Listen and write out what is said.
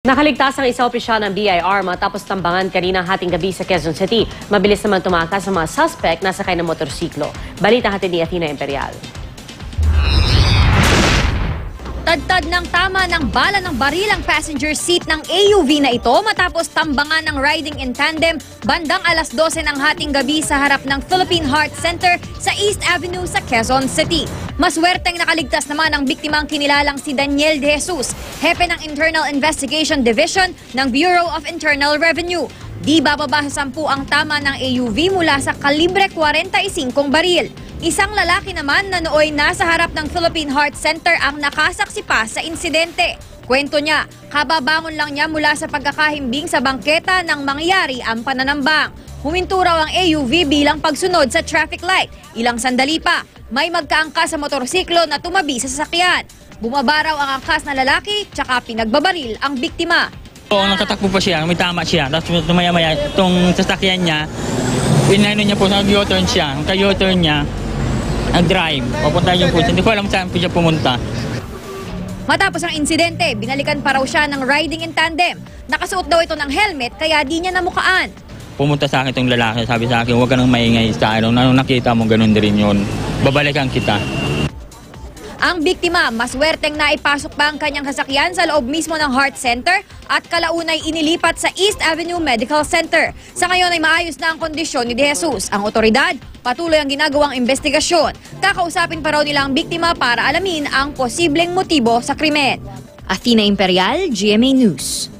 Nakaligtas ang isa opisyal ng BIR matapos tambangan kanina hating gabi sa Quezon City. Mabilis naman tumakas sa mga suspect na sakay ng motorsiklo. Balita hatid ni Athena Imperial. Tadtad ng tama ng bala ng baril ang passenger seat ng AUV na ito matapos tambangan ng riding in tandem bandang alas 12 ng hating gabi sa harap ng Philippine Heart Center sa East Avenue sa Quezon City. Maswerteng nakaligtas naman ang biktimang kinilalang si Daniel De Jesus, hepe ng Internal Investigation Division ng Bureau of Internal Revenue. Di bababa sa 10 ang tama ng AUV mula sa kalibre 45 baril. Isang lalaki naman na nooy nasa harap ng Philippine Heart Center ang nakasaksi pa sa insidente. Kwento niya, kababangon lang niya mula sa pagkakahimbing sa bangketa nang mangyari ang pananambang. Huminto raw ang AUV bilang pagsunod sa traffic light. Ilang sandali pa, may magkaangkas sa motorsiklo na tumabi sa sasakyan. Bumaba raw ang angkas na lalaki, tsaka pinagbabaril ang biktima. Oo, nakatakbo pa siya, may tama siya. Tapos tumaya-maya, itong sasakyan niya, pinano niya po, nag-U-turn siya. Nag-U-turn niya, nag-drive. Papunta yung po. Hindi ko alam saan po siya pumunta. Matapos ang insidente, binalikan pa raw siya ng riding in tandem. Nakasuot daw ito ng helmet kaya di niya namukaan. Pumunta sa akin itong lalaki, sabi sa akin, huwag ka nang maingay sa ano, nang nakita mo, ganun din yun. Babalikan kita. Ang biktima, maswerteng naipasok pa ang kanyang sasakyan sa loob mismo ng Heart Center at kalaunay inilipat sa East Avenue Medical Center. Sa ngayon ay maayos na ang kondisyon ni De Jesus. Ang otoridad, patuloy ang ginagawang investigasyon. Kakausapin pa raw nila ang biktima para alamin ang posibleng motibo sa krimen. Athena Imperial, GMA News.